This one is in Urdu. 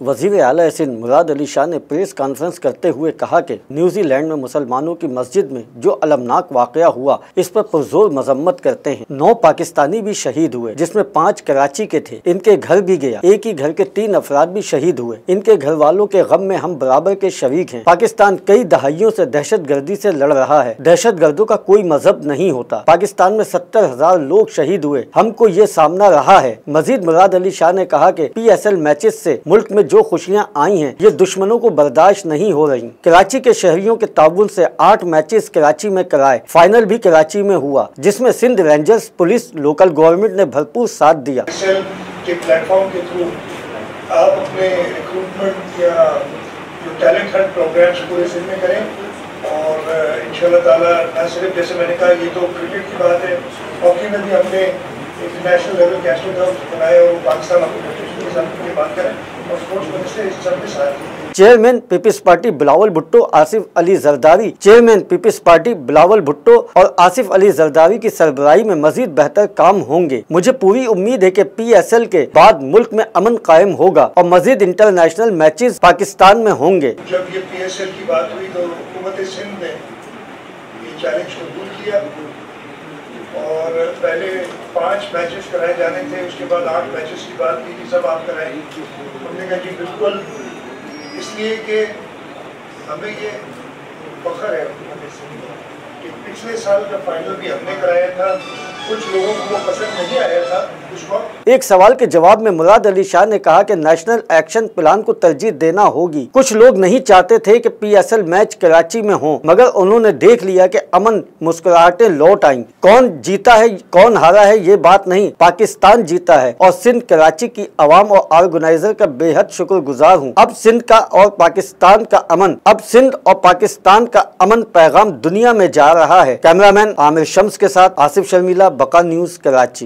وزیر اعلیٰ سندھ مراد علی شاہ نے پریس کانفرنس کرتے ہوئے کہا کہ نیوزی لینڈ میں مسلمانوں کی مسجد میں جو علمناک واقعہ ہوا، اس پر پرزور مذمت کرتے ہیں۔ نو پاکستانی بھی شہید ہوئے، جس میں پانچ کراچی کے تھے، ان کے گھر بھی گیا۔ ایک ہی گھر کے تین افراد بھی شہید ہوئے۔ ان کے گھر والوں کے غم میں ہم برابر کے شریک ہیں۔ پاکستان کئی دہائیوں سے دہشت گردی سے لڑ رہا ہے۔ دہشت گردوں کا کوئی مذہب نہیں ہوتا۔ پاکستان میں ستر ہزار لوگ شہید ہوئے۔ ہم کو یہ سامنا رہا ہے۔ مزید مراد علی شاہ نے کہا کہ پی ایس ایل میچز سے ملک میں جو خوشیاں آئی ہیں، یہ دشمنوں کو برداشت نہیں ہو رہی۔ کراچی کے شہریوں کے تعاون سے آٹھ میچز کراچی میں کرائے، فائنل بھی کراچی میں ہوا، جس میں Sindh rangers, police, local government نے بھرپور ساتھ دیا۔ کے پلیٹ فارم کے تھرو آپ اپنے ریکروٹمنٹ یا جو ٹیلنٹ ہنٹ پروگرامس پورے سندھ میں کریں اور انشاءاللہ تعالیٰ، نہ صرف جیسے میں نے کہا، یہ تو کرکٹ کی بات ہے۔ ہاکی میں بھی ہم نے انٹرنیشنل لیول کیسٹو ٹرف بنائے اور پاکستان اپنی chairman Peoples Party Bilawal Bhutto, Asif Ali Zardari. Chairman Peoples Party Bilawal Bhutto اور آصف علی زرداری کی سربراہی میں مزید بہتر کام ہوں گے۔ مجھے پوری امید ہے کہ پی ایس ایل کے بعد ملک میں امن قائم ہوگا اور مزید انٹرنیشنل میچز پاکستان میں ہوں گے۔ جب یہ پی ایس ایل کی بات ہوئی تو حکومت سندھ نے یہ چیلنج قبول کیا۔ اور پہلے پانچ میچز کرائے جانے تھے، اس کے بعد آٹھ میچز کی بات کی تھی، سب آپ کرائیں ہم نے کہا جی بالکل۔ اس لیے کہ ہمیں یہ فخر ہے کہ پچھلے سال کا فائنل بھی ہم نے کرایا تھا۔ کچھ لوگوں کو پسند نہیں آیا تھا ایک سوال کے جواب میں مراد علی شاہ نے کہا کہ نیشنل ایکشن پلان کو ترجیح دینا ہوگی۔ کچھ لوگ نہیں چاہتے تھے کہ P S L match Karachi میں ہوں، مگر انہوں نے دیکھ لیا کہ امن مسکراہٹیں لوٹ آئیں۔ کون جیتا ہے، کون ہارا ہے، یہ بات نہیں۔ پاکستان جیتا ہے اور سندھ کراچی کی عوام اور آرگنائزر کا بے حد شکر گزار ہوں۔ اب سندھ کا اور پاکستان کا امن، اب سندھ اور پاکستان کا امن پیغام دنیا میں جا رہا ہے۔ کیمرامین عامر شمس کے ساتھ آصف شرمیلا بقا نیوز کراچی۔